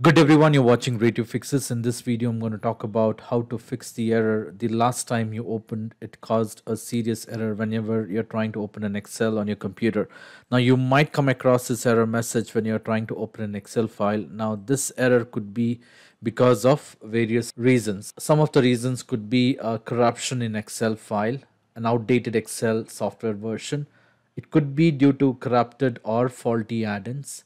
Good everyone, you're watching Ray Tube Fixes. In this video, I'm going to talk about how to fix the error. The last time you opened, it caused a serious error whenever you're trying to open an Excel on your computer. Now, you might come across this error message when you're trying to open an Excel file. Now, this error could be because of various reasons. Some of the reasons could be a corruption in Excel file, an outdated Excel software version. It could be due to corrupted or faulty add-ins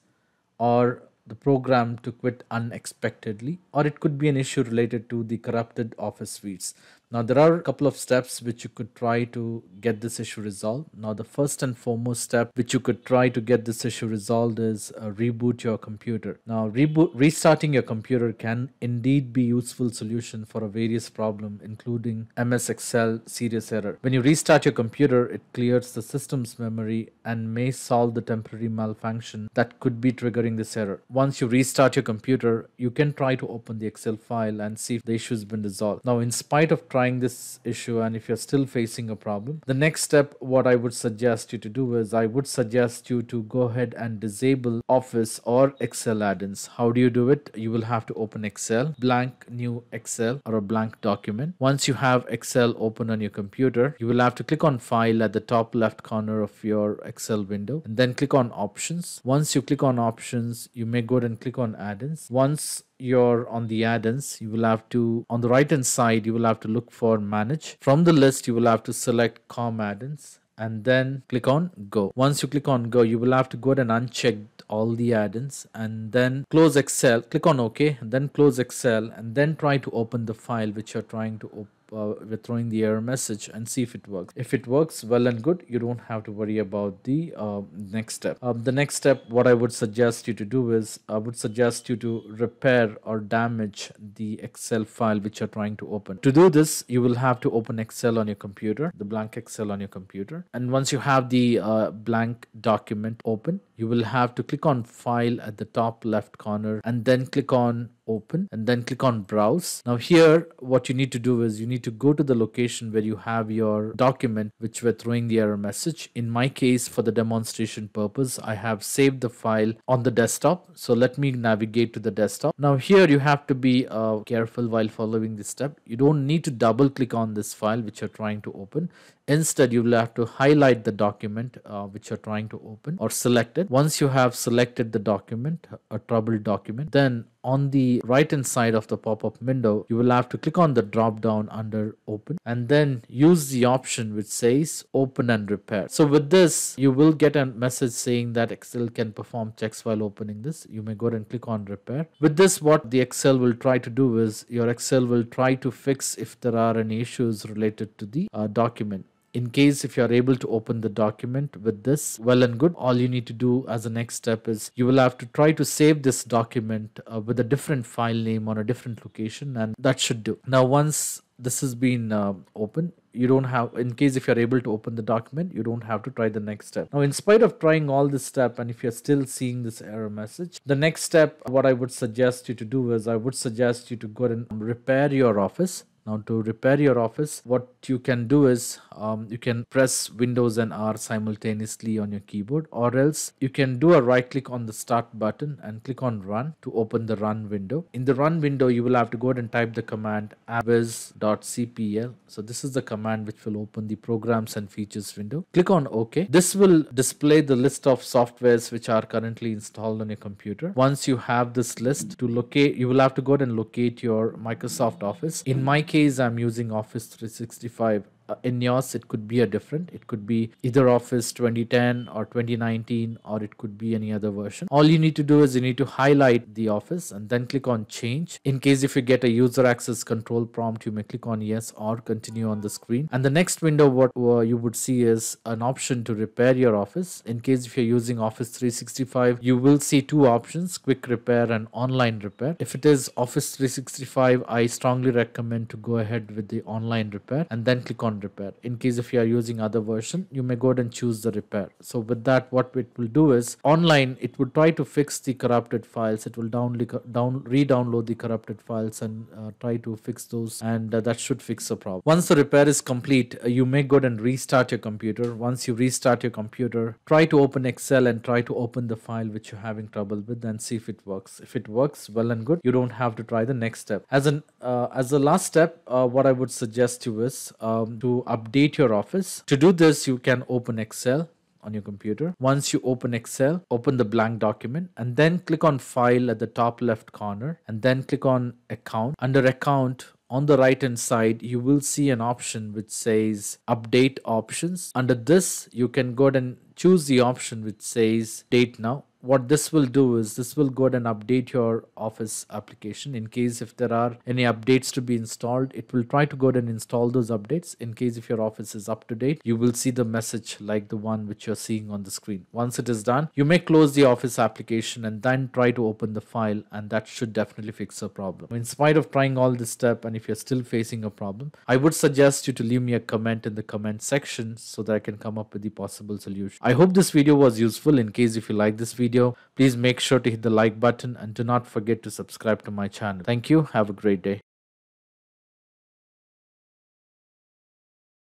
or the program to quit unexpectedly or it could be an issue related to the corrupted office suites now there are a couple of steps which you could try to get this issue resolved. Now the first and foremost step which you could try to get this issue resolved is uh, reboot your computer. Now reboot restarting your computer can indeed be useful solution for a various problem including ms excel serious error. When you restart your computer it clears the system's memory and may solve the temporary malfunction that could be triggering this error. Once you restart your computer you can try to open the excel file and see if the issue has been resolved. Now in spite of trying this issue and if you're still facing a problem, the next step, what I would suggest you to do is I would suggest you to go ahead and disable Office or Excel add-ins. How do you do it? You will have to open Excel, blank new Excel or a blank document. Once you have Excel open on your computer, you will have to click on File at the top left corner of your Excel window and then click on Options. Once you click on Options, you may go ahead and click on Add-ins. Once you're on the add-ins you will have to on the right hand side you will have to look for manage. From the list you will have to select com add-ins and then click on go. Once you click on go you will have to go ahead and uncheck all the add-ins and then close excel click on ok and then close excel and then try to open the file which you're trying to open uh, we're throwing the error message and see if it works. If it works well and good. You don't have to worry about the uh, next step. Um, the next step what i would suggest you to do is i would suggest you to repair or damage the excel file which you're trying to open. To do this you will have to open excel on your computer the blank excel on your computer. And once you have the uh, blank document open you will have to click on file at the top left corner and then click on open and then click on browse. Now here what you need to do is you need to go to the location where you have your document which we're throwing the error message. In my case for the demonstration purpose i have saved the file on the desktop. So let me navigate to the desktop. Now here you have to be uh, careful while following this step. You don't need to double click on this file which you're trying to open Instead, you will have to highlight the document uh, which you're trying to open or select it. Once you have selected the document, a troubled document, then on the right hand side of the pop-up window, you will have to click on the drop down under open and then use the option which says open and repair. So with this, you will get a message saying that Excel can perform checks while opening this. You may go and click on repair. With this, what the Excel will try to do is your Excel will try to fix if there are any issues related to the uh, document in case if you are able to open the document with this well and good. All you need to do as a next step is you will have to try to save this document uh, with a different file name on a different location and that should do. Now once this has been uh, open you don't have in case if you're able to open the document you don't have to try the next step. Now in spite of trying all this step and if you're still seeing this error message the next step what i would suggest you to do is i would suggest you to go and repair your office now to repair your office, what you can do is um, you can press Windows and R simultaneously on your keyboard or else you can do a right click on the start button and click on run to open the run window. In the run window, you will have to go ahead and type the command appwiz.cpl. So this is the command which will open the programs and features window. Click on OK. This will display the list of softwares which are currently installed on your computer. Once you have this list to locate, you will have to go ahead and locate your Microsoft Office. In my case, case I'm using Office 365 uh, in yours it could be a different. It could be either office 2010 or 2019 or it could be any other version. All you need to do is you need to highlight the office and then click on change. In case if you get a user access control prompt you may click on yes or continue on the screen. And the next window what uh, you would see is an option to repair your office. In case if you're using office 365 you will see two options quick repair and online repair. If it is office 365 i strongly recommend to go ahead with the online repair and then click on repair. In case if you are using other version you may go ahead and choose the repair. So with that what it will do is online it would try to fix the corrupted files. It will down, down re-download the corrupted files and uh, try to fix those and uh, that should fix the problem. Once the repair is complete uh, you may go ahead and restart your computer. Once you restart your computer try to open excel and try to open the file which you're having trouble with and see if it works. If it works well and good. You don't have to try the next step. As an uh, as the last step uh, what i would suggest you is um, to update your office to do this you can open excel on your computer. Once you open Excel, open the blank document and then click on File at the top left corner and then click on Account. Under Account, on the right hand side you will see an option which says update options under this you can go ahead and choose the option which says date now what this will do is this will go ahead and update your office application. In case if there are any updates to be installed it will try to go ahead and install those updates. In case if your office is up to date you will see the message like the one which you're seeing on the screen. Once it is done you may close the office application and then try to open the file and that should definitely fix the problem. In spite of trying all this step and if you're still facing a problem i would suggest you to leave me a comment in the comment section so that i can come up with the possible solution. I hope this video was useful. In case if you like this video video, please make sure to hit the like button and do not forget to subscribe to my channel. Thank you. Have a great day.